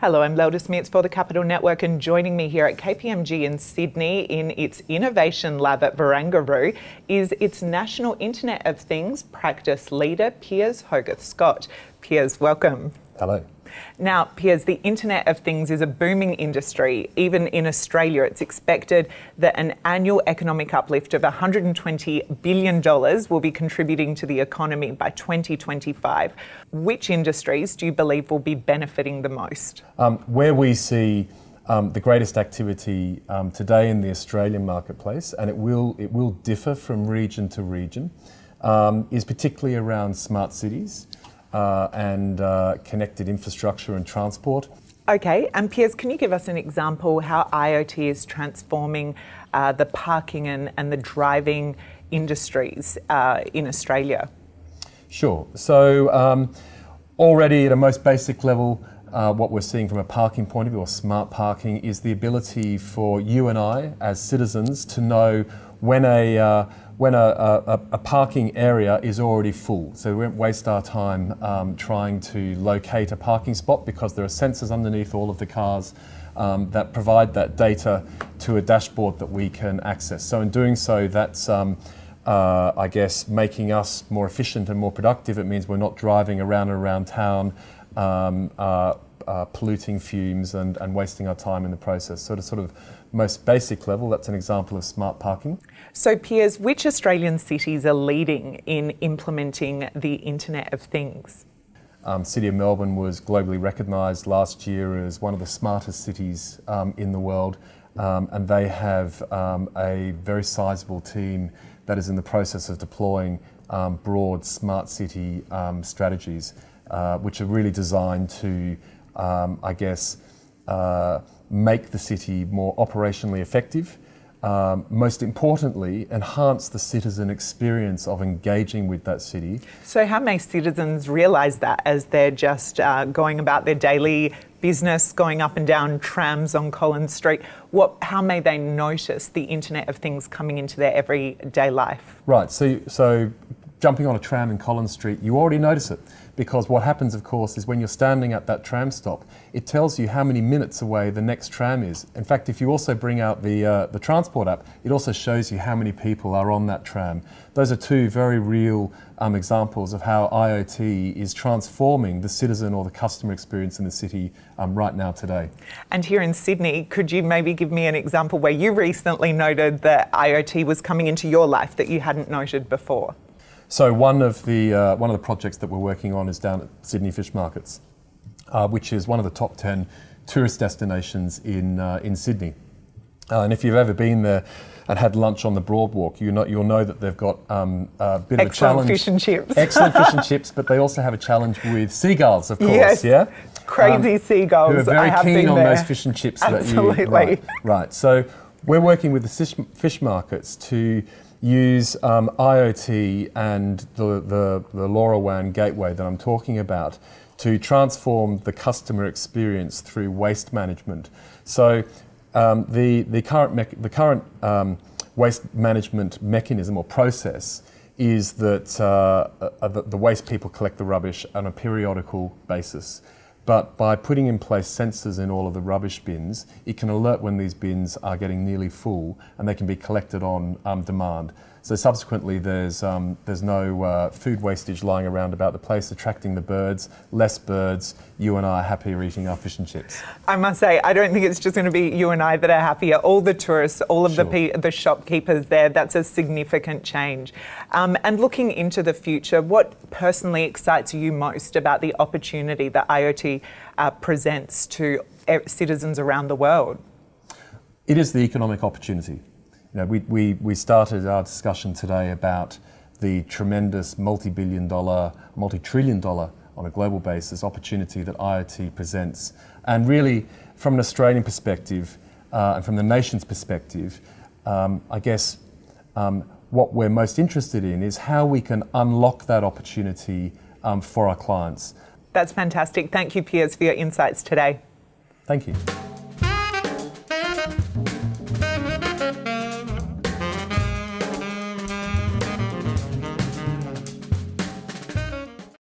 Hello, I'm Lelde Smits for the Capital Network, and joining me here at KPMG in Sydney in its innovation lab at Barangaroo is its National Internet of Things practice leader, Piers Hogarth Scott. Piers, welcome. Hello. Now, Piers, the Internet of Things is a booming industry. Even in Australia, it's expected that an annual economic uplift of $120 billion will be contributing to the economy by 2025. Which industries do you believe will be benefiting the most? Um, where we see um, the greatest activity um, today in the Australian marketplace, and it will, it will differ from region to region, um, is particularly around smart cities uh, and uh, connected infrastructure and transport. Okay, and Piers, can you give us an example how IoT is transforming uh, the parking and, and the driving industries uh, in Australia? Sure. So, um, already at a most basic level, uh, what we're seeing from a parking point of view, or smart parking, is the ability for you and I, as citizens, to know when a uh, when a, a, a, parking area is already full. So we won't waste our time um, trying to locate a parking spot because there are sensors underneath all of the cars um, that provide that data to a dashboard that we can access. So in doing so, that's um, uh, I guess making us more efficient and more productive. It means we're not driving around and around town. Um, uh, uh, polluting fumes and, and wasting our time in the process. So, at a sort of most basic level, that's an example of smart parking. So, Piers, which Australian cities are leading in implementing the Internet of Things? Um, City of Melbourne was globally recognised last year as one of the smartest cities um, in the world, um, and they have um, a very sizable team that is in the process of deploying um, broad smart city um, strategies, uh, which are really designed to um, I guess, uh, make the city more operationally effective. Um, most importantly, enhance the citizen experience of engaging with that city. So, how may citizens realise that as they're just uh, going about their daily business, going up and down trams on Collins Street? What, how may they notice the Internet of Things coming into their everyday life? Right. So, so jumping on a tram in Collins Street, you already notice it because what happens, of course, is when you're standing at that tram stop, it tells you how many minutes away the next tram is. In fact, if you also bring out the, uh, the transport app, it also shows you how many people are on that tram. Those are two very real um, examples of how IoT is transforming the citizen or the customer experience in the city um, right now today. And here in Sydney, could you maybe give me an example where you recently noted that IoT was coming into your life that you hadn't noted before? So one of the uh, one of the projects that we're working on is down at Sydney Fish Markets, uh, which is one of the top ten tourist destinations in uh, in Sydney. Uh, and if you've ever been there and had lunch on the Broadwalk, you know, you'll know that they've got um, a bit excellent of a challenge. fish and chips. excellent fish and chips, but they also have a challenge with seagulls, of course. Yes. Yeah. Crazy um, seagulls. Who are very keen on there. those fish and chips. Absolutely. That you, right, right. So we're working with the fish markets to use um, IoT and the, the, the LoRaWAN gateway that I'm talking about to transform the customer experience through waste management. So um, the, the current, the current um, waste management mechanism or process is that uh, uh, the, the waste people collect the rubbish on a periodical basis. But by putting in place sensors in all of the rubbish bins, it can alert when these bins are getting nearly full and they can be collected on um, demand. So subsequently, there's, um, there's no uh, food wastage lying around about the place, attracting the birds, less birds. You and I are happier eating our fish and chips. I must say, I don't think it's just going to be you and I that are happier. All the tourists, all of sure. the, the shopkeepers there, that's a significant change. Um, and looking into the future, what personally excites you most about the opportunity that IoT uh, presents to citizens around the world? It is the economic opportunity. You know, we, we, we started our discussion today about the tremendous multi-billion dollar, multi-trillion dollar on a global basis opportunity that IoT presents. And really, from an Australian perspective uh, and from the nation's perspective, um, I guess um, what we're most interested in is how we can unlock that opportunity um, for our clients. That's fantastic. Thank you, Piers, for your insights today. Thank you.